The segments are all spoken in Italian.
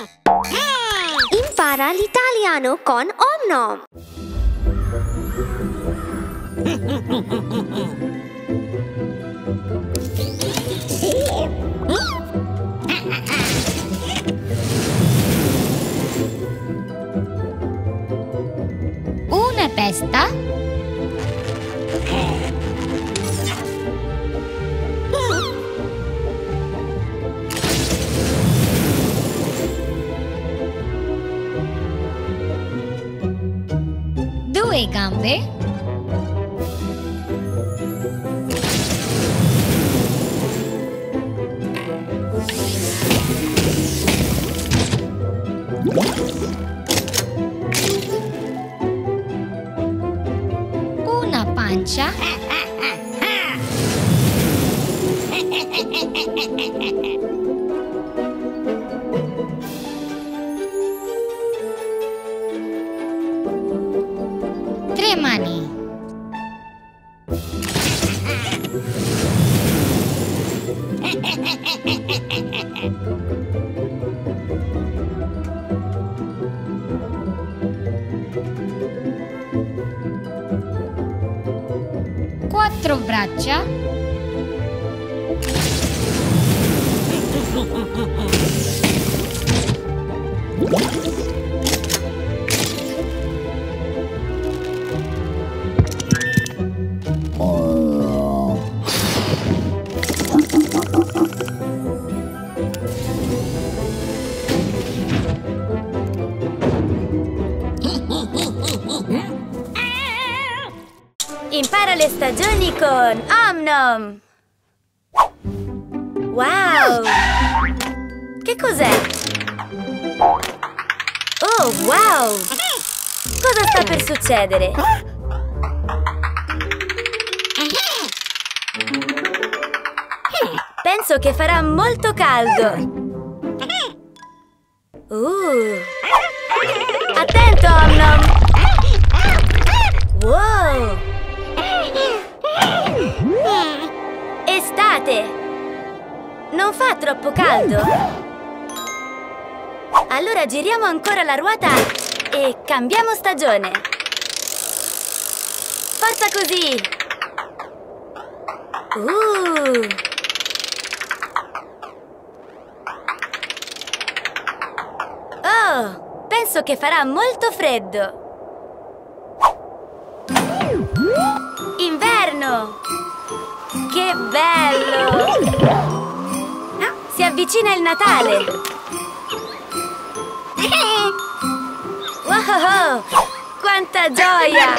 Impara l'italiano con Omnom. Una testa. Due gambe. Una pancia. braccia. Impara stagioni con Omnom! Wow! Che cos'è? Oh, wow! Cosa sta per succedere? Penso che farà molto caldo! Uh! Attento, Omnom! Wow! Estate! Non fa troppo caldo? Allora giriamo ancora la ruota e cambiamo stagione. Forza così! Uh! Oh! Penso che farà molto freddo! Inverno! Che bello! Si avvicina il Natale! Wow! Quanta gioia!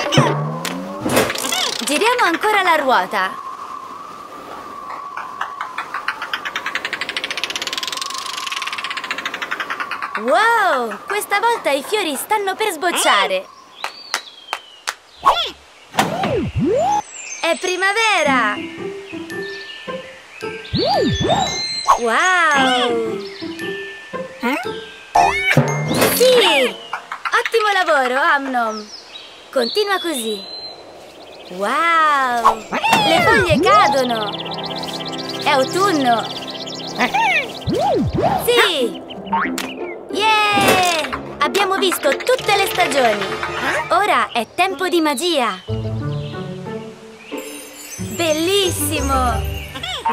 Giriamo ancora la ruota! Wow! Questa volta i fiori stanno per sbocciare! È primavera! Wow! Sì! Ottimo lavoro, Amnom! Continua così! Wow! Le foglie cadono! È autunno! Sì! Yeah! Abbiamo visto tutte le stagioni! Ora è tempo di magia! Bellissimo!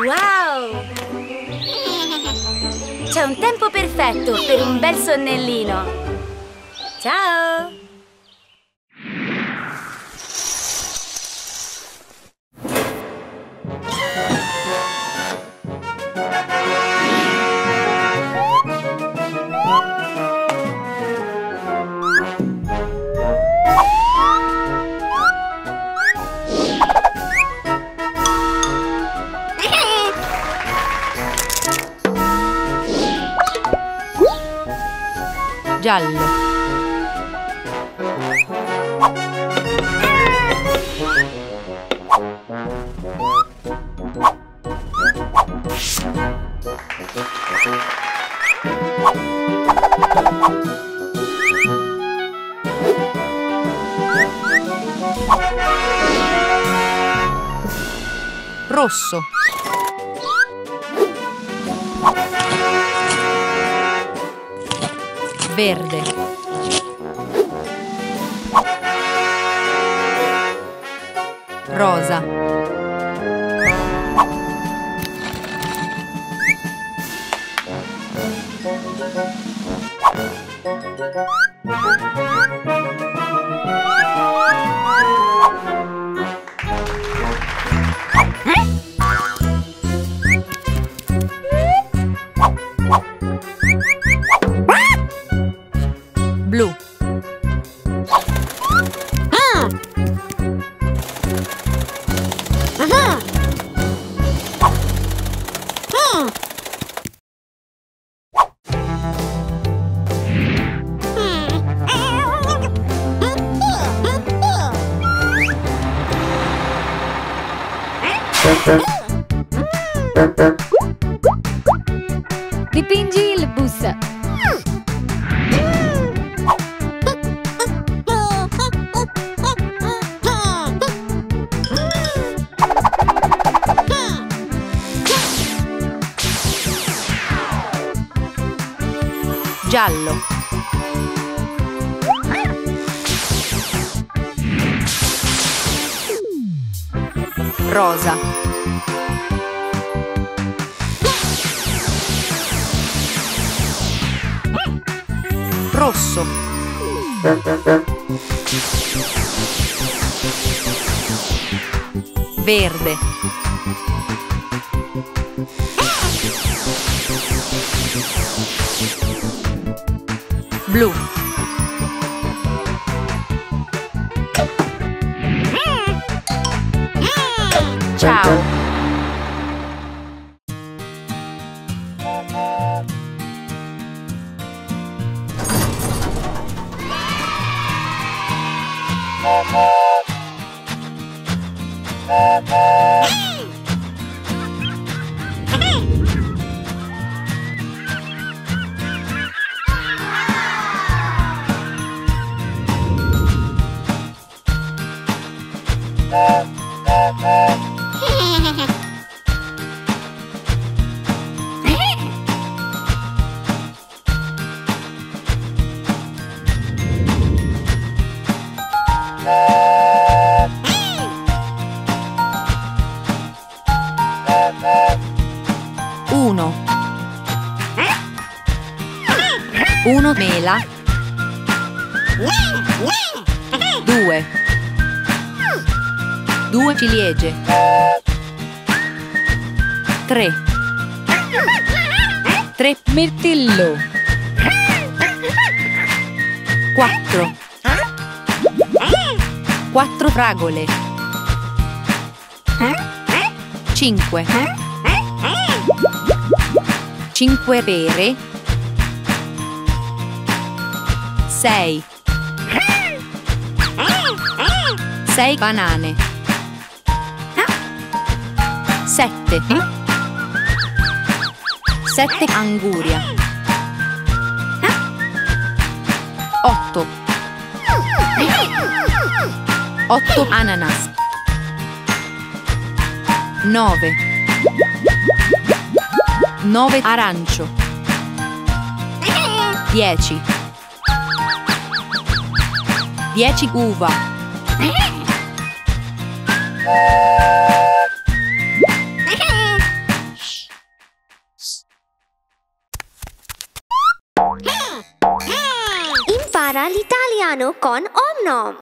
Wow! C'è un tempo perfetto per un bel sonnellino! Ciao! Giallo. Rosso. Verde. Rosa. Blu. Dipingi il bus. Giallo. Rosa. Rosso. Verde. Blu. Ciao. Ha ha ha. Uno. Uno mela. Due. Due ciliegie. Tre. Tre Mirtillo. Quattro. Quattro fragole. Cinque. Cinque pere. Sei. Sei banane. Sette. Sette anguria. Otto. Otto ananas. Nove. Nove arancio. Dieci. Dieci uva. Impara l'italiano con Omnom.